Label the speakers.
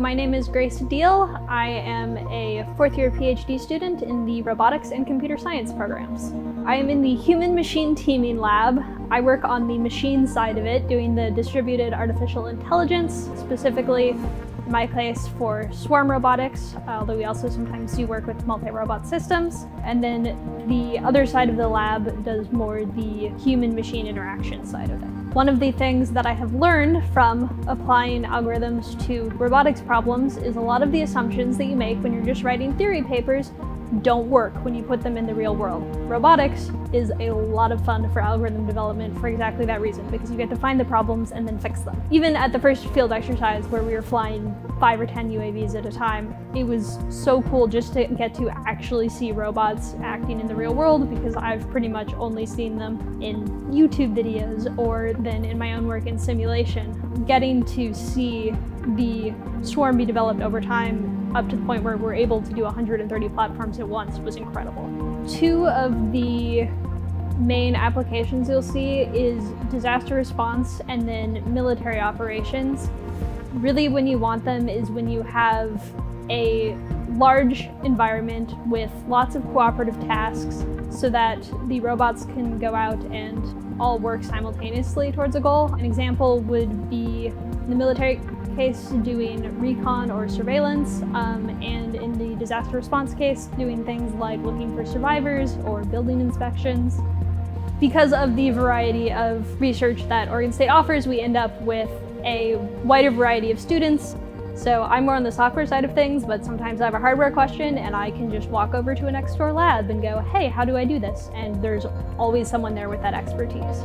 Speaker 1: My name is Grace Diehl. I am a fourth year PhD student in the robotics and computer science programs. I am in the human machine teaming lab. I work on the machine side of it, doing the distributed artificial intelligence, specifically my place for swarm robotics, although we also sometimes do work with multi-robot systems. And then the other side of the lab does more the human-machine interaction side of it. One of the things that I have learned from applying algorithms to robotics problems is a lot of the assumptions that you make when you're just writing theory papers don't work when you put them in the real world. Robotics is a lot of fun for algorithm development for exactly that reason, because you get to find the problems and then fix them. Even at the first field exercise where we were flying five or 10 UAVs at a time, it was so cool just to get to actually see robots acting in the real world because I've pretty much only seen them in YouTube videos or then in my own work in simulation. Getting to see the swarm be developed over time up to the point where we're able to do 130 platforms at once was incredible. Two of the main applications you'll see is disaster response and then military operations. Really when you want them is when you have a large environment with lots of cooperative tasks so that the robots can go out and all work simultaneously towards a goal. An example would be the military case doing recon or surveillance, um, and in the disaster response case doing things like looking for survivors or building inspections. Because of the variety of research that Oregon State offers, we end up with a wider variety of students. So I'm more on the software side of things, but sometimes I have a hardware question and I can just walk over to a next door lab and go, hey, how do I do this? And there's always someone there with that expertise.